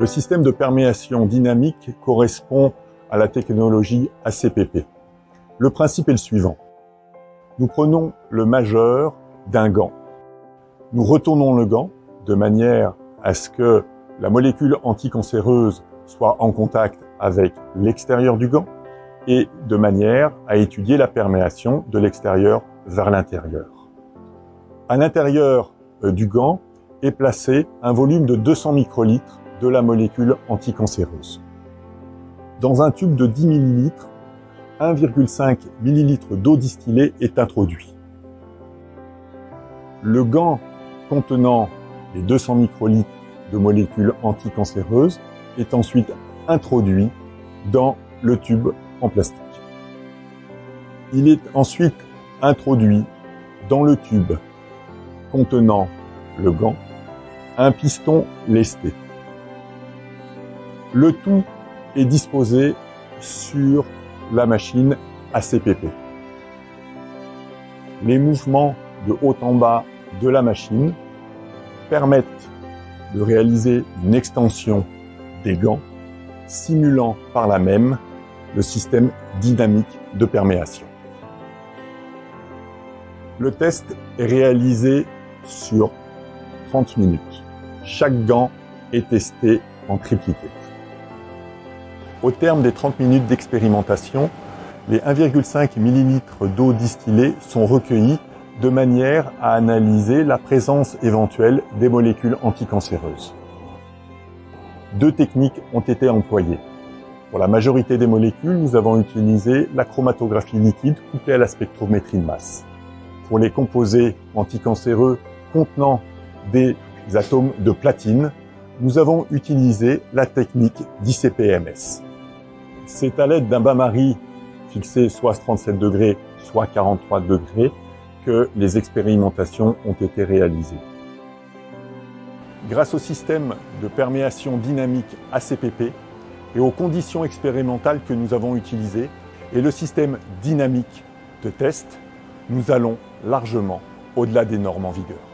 Le système de perméation dynamique correspond à la technologie ACPP. Le principe est le suivant. Nous prenons le majeur d'un gant. Nous retournons le gant de manière à ce que la molécule anticancéreuse soit en contact avec l'extérieur du gant et de manière à étudier la perméation de l'extérieur vers l'intérieur. À l'intérieur euh, du gant est placé un volume de 200 microlitres de la molécule anticancéreuse. Dans un tube de 10 ml, 1,5 ml d'eau distillée est introduit. Le gant contenant les 200 microlitres de molécules anticancéreuses est ensuite introduit dans le tube en plastique. Il est ensuite introduit dans le tube contenant le gant un piston lesté. Le tout est disposé sur la machine ACPP. Les mouvements de haut en bas de la machine permettent de réaliser une extension des gants, simulant par la même le système dynamique de perméation. Le test est réalisé sur 30 minutes. Chaque gant est testé en triplicate. Au terme des 30 minutes d'expérimentation, les 1,5 ml d'eau distillée sont recueillis de manière à analyser la présence éventuelle des molécules anticancéreuses. Deux techniques ont été employées. Pour la majorité des molécules, nous avons utilisé la chromatographie liquide couplée à la spectrométrie de masse. Pour les composés anticancéreux contenant des atomes de platine, nous avons utilisé la technique d'ICPMS. C'est à l'aide d'un bain-marie fixé soit à 37 degrés, soit 43 degrés, que les expérimentations ont été réalisées. Grâce au système de perméation dynamique ACPP et aux conditions expérimentales que nous avons utilisées et le système dynamique de test, nous allons largement au-delà des normes en vigueur.